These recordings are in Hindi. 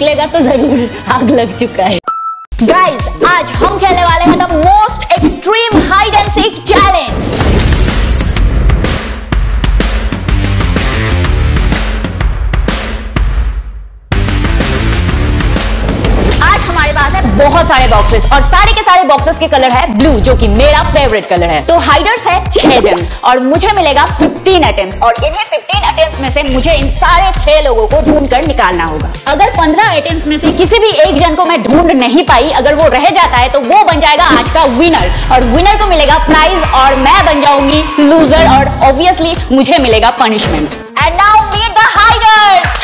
निकलेगा तो ज़रूर आग लग चुका है। गाइस आज हम खेलने वाले हैं the most extreme hide and seek challenge आज हमारे पास है बहुत सारे बॉक्सेस और सारे सारे बॉक्सेस के कलर है ब्लू जो कि मेरा फेवरेट कलर है। तो हाइडर्स है छह जन और मुझे मिलेगा 15 अटेम्प्ट और इन्हें 15 अटेम्प्ट में से मुझे इन सारे छह लोगों को ढूंढ कर निकालना होगा। अगर 15 अटेम्प्ट में से किसी भी एक जन को मैं ढूंढ नहीं पाई, अगर वो रह जाता है तो वो बन जाएगा आज का विनर और विनर को मिलेगा प्राइज और मैं बन जाऊँगी लूजर और ऑब्वियसली मुझे मिलेगा punishment and now meet the hiders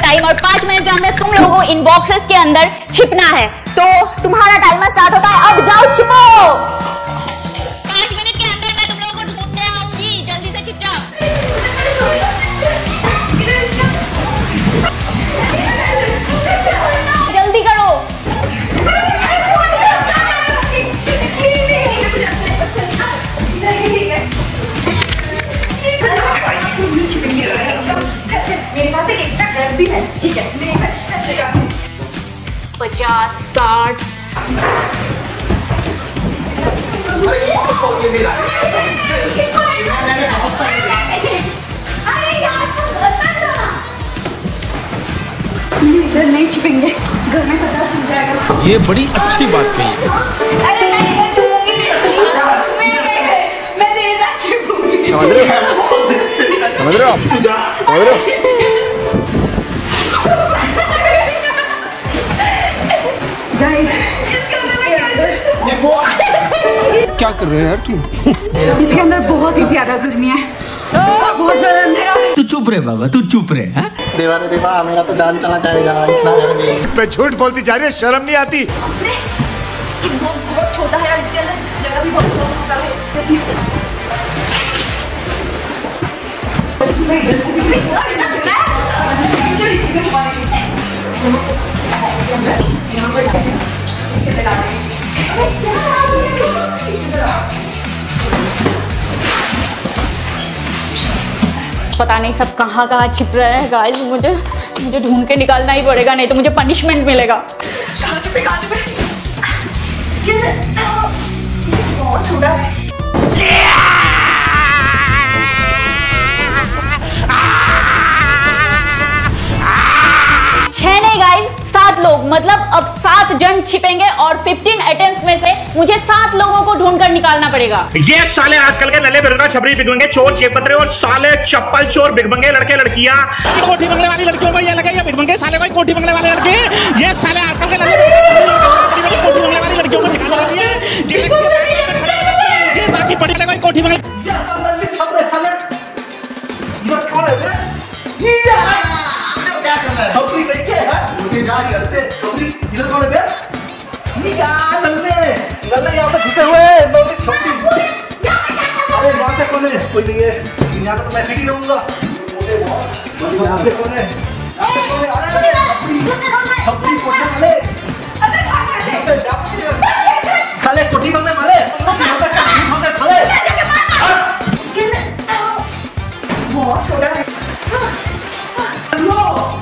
time और पाँच मिनट के अंदर तुम लोगों को इन बॉक्सेस के अंदर छिपना है। तो तुम्हारा टाइमर स्टार्ट होता है। अब जाओ छिपो। पचास साठ। अरे यार तुम गलत ना? इधर नहीं छुपेंगे घर में पता चल जाएगा। ये बड़ी अच्छी बात कही। अरे मैं इधर छुपूँगी नहीं। मैं मैं मैं तेरे छुपूँगी समझ रहे हो? समझ रहे हो आप? समझ रहे हो? क्या क्या कर रहे हो यार तू? इसके अंदर बहुत ही ज़्यादा गर्मी है। बहुत ज़्यादा अंधेरा। तू चुप रे बाबा तू चुप रे हाँ? देवा रे देवा मेरा तो जान चला जाएगा इतना गर्मी पे झूठ बोलती जा रही है शर्म नहीं आती। बहुत छोटा है इसके अंदर जगह भी बहुत छोटा है पता नहीं सब कहाँ कहाँ छिप रहे हैं गाइस मुझे मुझे ढूंढ के निकालना ही पड़ेगा, नहीं तो मुझे पनिशमेंट मिलेगा। कहाँ छुपे कहाँ छुपे अंदर बहुत छोटा है। मतलब अब सात जन छिपेंगे और 15 अटेम्प्ट में से मुझे सात लोगों को ढूंढ कर निकालना पड़ेगा ये साले आजकल के नले बिरगा छबरी बिगमंगे चोर चेपत्रे और साले चप्पल चोर बिगमंगे लड़के लड़कियाँ कोठी बंगले वाली लड़कियों को ये लगे ये भिड़मंगे साले को कोठी बंगले वाले लड़के ये साले आजकल के नल्ले कोठी बंगले वाली लड़कियों को रही है गैलेक्सी हो हैं ताकि लगे कोठी हैं मुझे जा करते छपरी इधर कौन है यहाँ पे घुसे हुए अरे यहाँ पे कौन है कोई नहीं है यहाँ पे तो मैं फिट ही रहूँगा यहाँ पे कौन है यहाँ छपरी छपरी वाले यहाँ खाले यहाँ पे कोठी बंगले खाले बहुत छोटा है।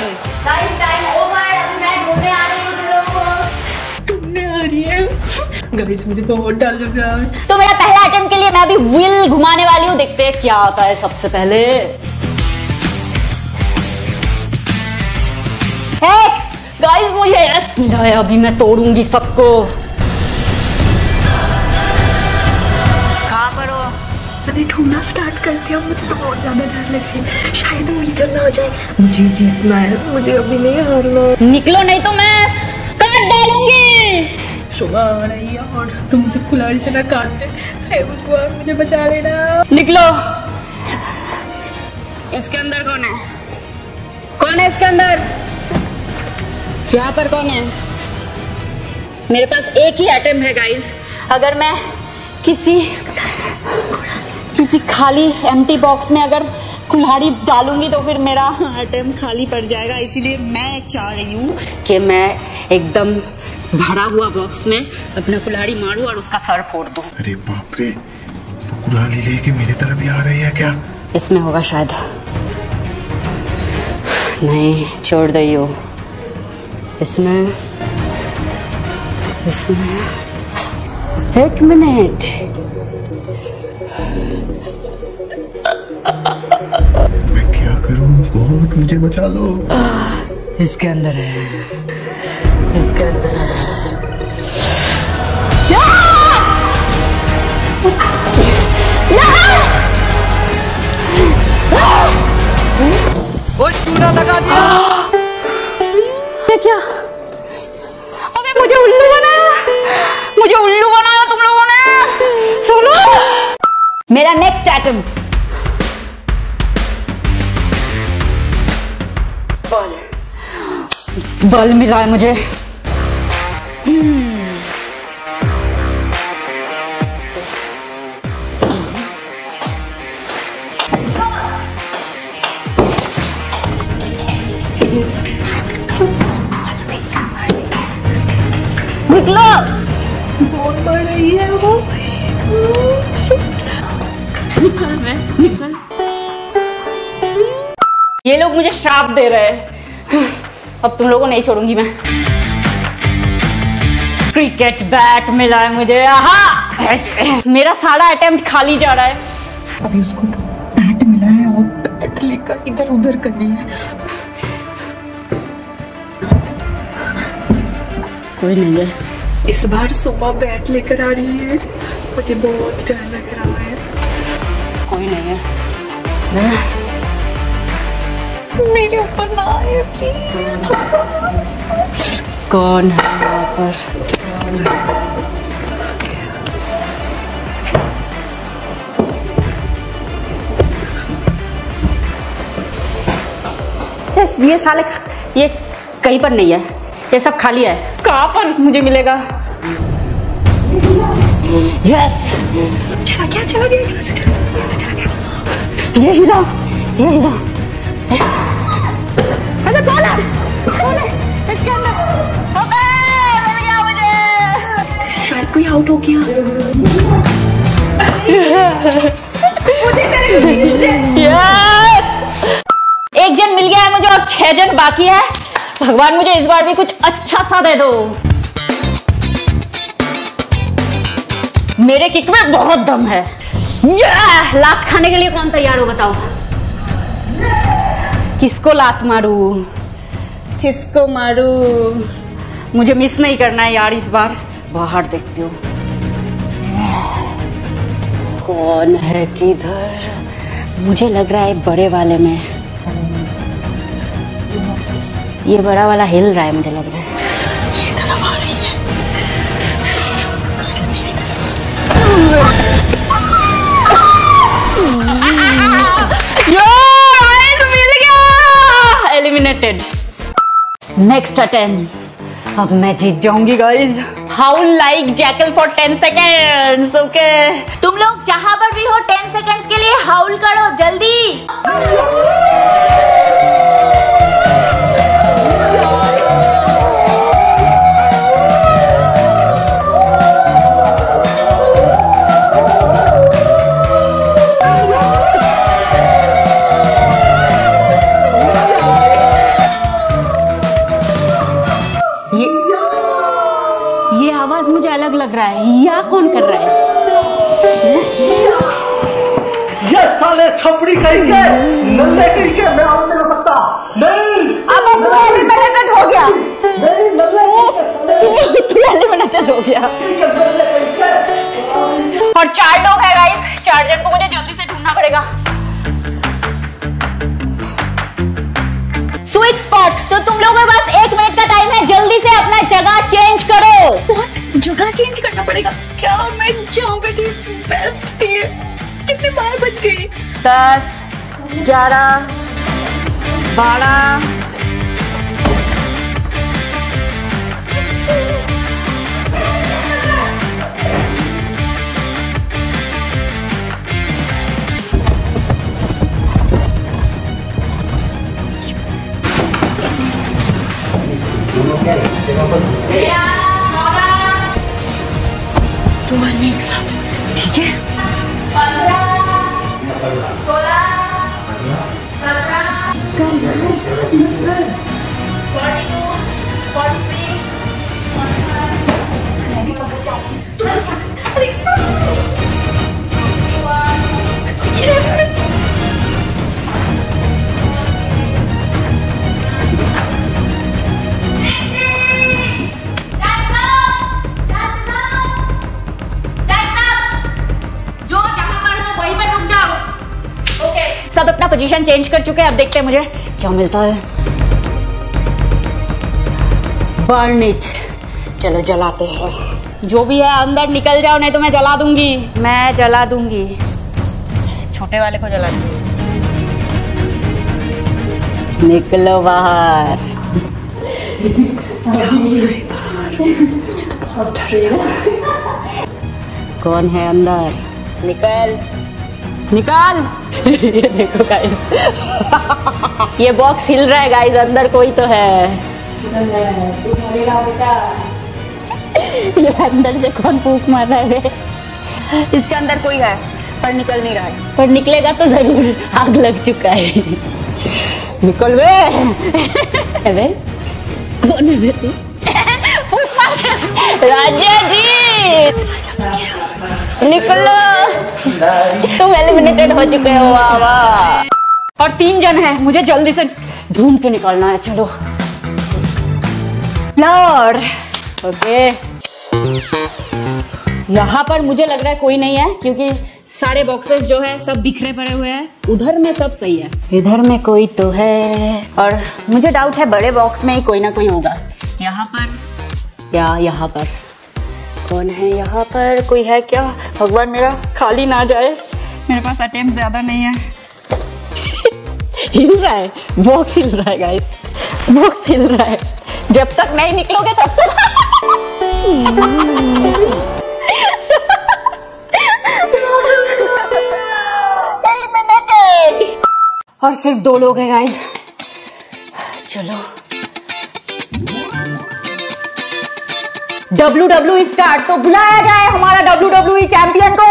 को। गाइस मुझे बहुत डर लग रहा है। तो मेरा पहला अटेम्प्ट के लिए मैं अभी व्हील घुमाने वाली हूँ देखते हैं क्या आता है सबसे पहले। एक्स गाइस मुझे एक्स मिला है अभी मैं तोड़ूँगी सबको। कहाँ पर हो? मैंने ढूंढना स्टार्ट कर दिया मुझे तो बहुत ज़्यादा डर लग रही है। शायद वो इधर ना आ जाए। मुझे जीतना है मुझे अभी नहीं हारना। निकलो नहीं तो मैं काट डालूँगी। आ रही है और तुम मुझे कुल्हाड़ी से ना काट दे भगवान मुझे बचा लेना। निकलो। इसके अंदर कौन है? कौन है इसके अंदर? यहाँ पर कौन है? मेरे पास एक ही आइटम है गाइस अगर मैं किसी किसी खाली एम्प्टी बॉक्स में अगर कुल्हाड़ी डालूँगी तो फिर मेरा आइटम खाली पड़ जाएगा। इसीलिए मैं चाह रही हूँ कि मैं एकदम भरा हुआ बॉक्स में अपना कुल्हाड़ी मारूं और उसका सर फोड़ दूँ। अरे बाप रे कुराली लेके मेरी तरफ़ भी आ रही है क्या? इसमें होगा शायद नहीं छोड़ दई हो इसमें इसमें। एक मिनट। मैं क्या करूँ? गॉड मुझे बचा लो। इसके अंदर है। इसके अंदर है। वो चूना लगा दिया। क्या? अबे मुझे उल्लू बनाया मुझे उल्लू बनाया तुम लोगों ने। सुनो। मेरा नेक्स्ट आइटम बल बल मिला है मुझे। रही है वो निकल मैं निकल ये लोग मुझे श्राप दे रहे हैं। अब तुम लोगों को नहीं छोड़ूँगी मैं। क्रिकेट बैट मिला है मुझे। आहा! मेरा सारा अटेम्प्ट खाली जा रहा है। अभी उसको बैट मिला है और बैट लेकर इधर उधर कर रही है। कोई नहीं है। इस बार सुबह बैट लेकर आ रही है। मुझे बहुत डर लग रहा है। कोई नहीं है। मेरे ऊपर ना आए प्लीज़ कौन है यहाँ पर? ये साले ये कहीं पर नहीं है। ये सब खाली है। कहाँ पर मुझे मिलेगा? यस चला क्या चला गया यहाँ से चला यहाँ से चला गया। ये हीरा ये हीरा। अरे कौन है? कौन है? इसके अंदर। अबे मिल गया मुझे। शायद कोई आउट हो गया। मुझे मेरे मुझे यस एक जन मिल गया है मुझे और छह जन बाकी है। भगवान, मुझे इस बार भी कुछ अच्छा सा दे दो। मेरे किक में बहुत दम है। लात खाने के लिए कौन तैयार हो बताओ। किसको लात मारू? किसको मारू? मुझे मिस नहीं करना है यार इस बार। बाहर देखती हूँ। कौन है किधर? मुझे लग रहा है बड़े वाले में। ये बड़ा वाला हिल रहा है मुझे लग रहा है। एलिमिनेटेड नेक्स्ट अटेम्प्ट अब मैं जीत जाऊँगी guys howl like jackal for ten seconds okay तुम लोग जहाँ पर भी हो टेन सेकेंड्स के लिए हाउल करो जल्दी। दस ग्यारह बारह अपना चेंज कर चुके हैं, अब देखते हैं मुझे क्या मिलता है। बर्न इट चलो, जलाते हैं। जो भी है, अंदर निकल जाओ, नहीं तो मैं जला दूँगी। मैं जला दूँगी। छोटे वाले को जला दूँगी। निकलो बाहर। कौन है अंदर? निकल। निकाल। ये देखो गाइस ये बॉक्स हिल रहा है गाइस अंदर कोई तो है. ये अंदर से कौन फूक मार रहा है? इसके अंदर कोई है पर निकल नहीं रहा है. पर निकलेगा तो ज़रूर. आग लग चुका है. निकल बे अबे कौन है राजा जी! निकलो। तुम एलिमिनेटेड हो चुके हो, वाह वाह। और तीन जन हैं, मुझे जल्दी से ढूंढ के निकलना है, चलो। फ्लावर ओके यहाँ पर मुझे लग रहा है कोई नहीं है, क्योंकि सारे बॉक्सेस जो है, सब बिखरे पड़े हुए हैं। उधर में सब सही है। इधर में कोई तो है। और मुझे डाउट है, बड़े बॉक्स में ही कोई ना कोई होगा। यहाँ पर या यहाँ पर? कौन है यहाँ पर? कोई है क्या? भगवान मेरा खाली ना जाए। मेरे पास अटेम्प्ट ज़्यादा नहीं है। हिल रहा है। बॉक्स हिल रहा है गाइस बॉक्स हिल रहा है। जब तक नहीं निकलोगे तब तक। और सिर्फ़ दो लोग हैं गाइस चलो। डब्ल्यू डब्ल्यू स्टार्ट तो बुलाया जाए हमारा डब्ल्यू डब्ल्यू चैंपियन को।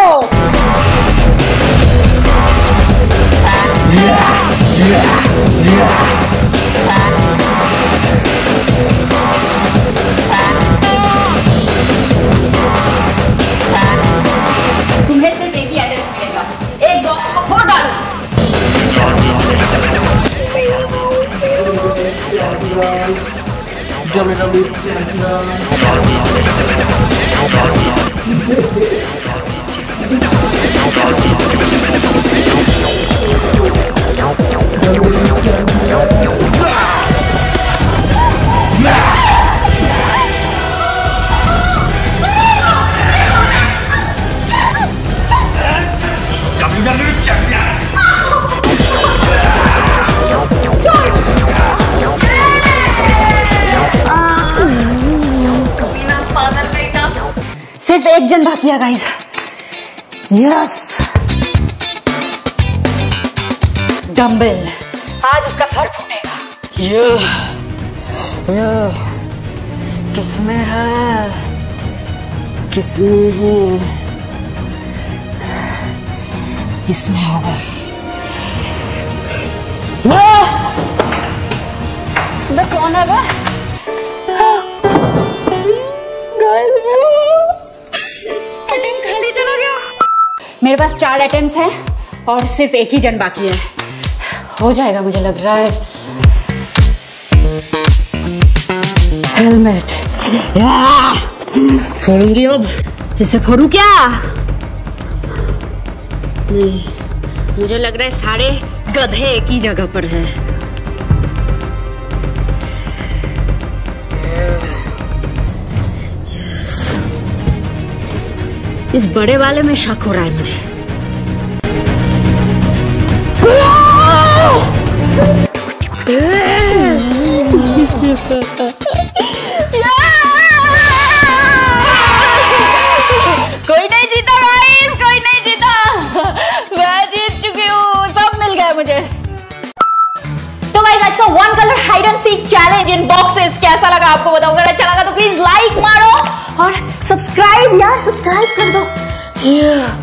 तुम्हें सिर्फ़ एक ही एड्रेस मिलेगा। एक बॉक्स को फोड़ डालो। सिर्फ़ है गाइस यस डम्बल आज उसका सर फूटेगा। ये ये किसमें है? किसमें है? इसमें होगा। वाह! कौन है बे मेरे पास चार अटेम्प्ट हैं और सिर्फ़ एक ही जन बाकी है। हो जाएगा मुझे लग रहा है। हेलमेट। फोड़ूँगी अब। इसे फोड़ू क्या? नहीं, मुझे लग रहा है सारे गधे एक ही जगह पर है। इस बड़े वाले में शक हो रहा है मुझे। कोई नहीं जीता गाइस कोई नहीं जीता। मैं जीत चुकी हूँ, सब मिल गया मुझे। तो गाइस आज का one colour hide and seek challenge in boxes कैसा लगा आपको बताओ अगर अच्छा लगा तो प्लीज़ लाइक मारो और सब्सक्राइब यार सब्सक्राइब कर दो। Yeah.